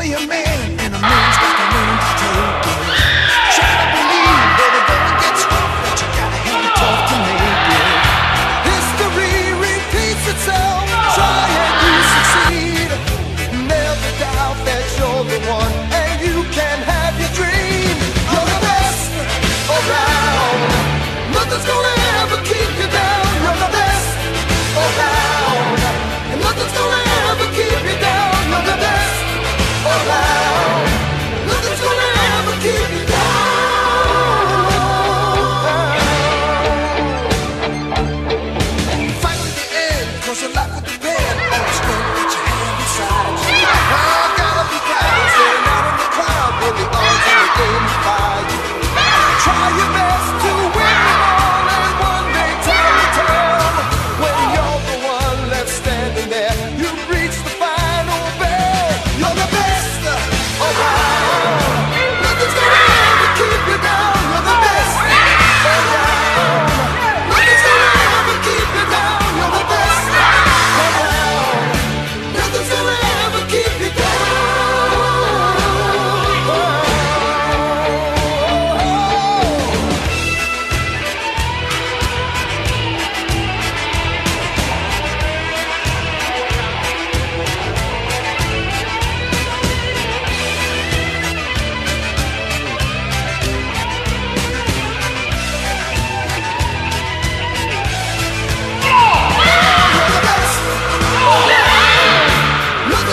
only a man.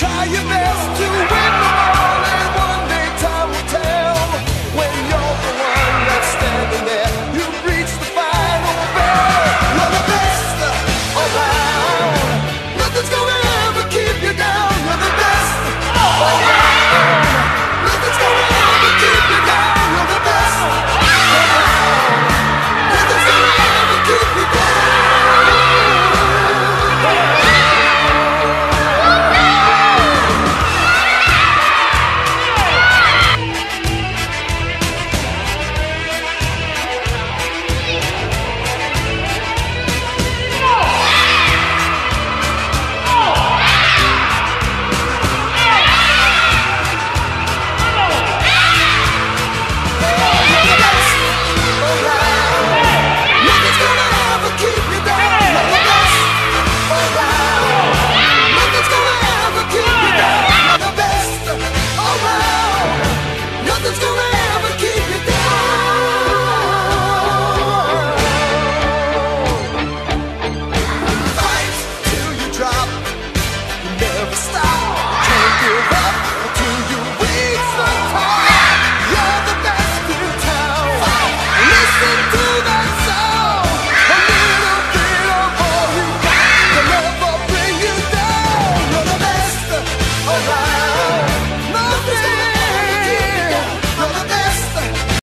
try your best to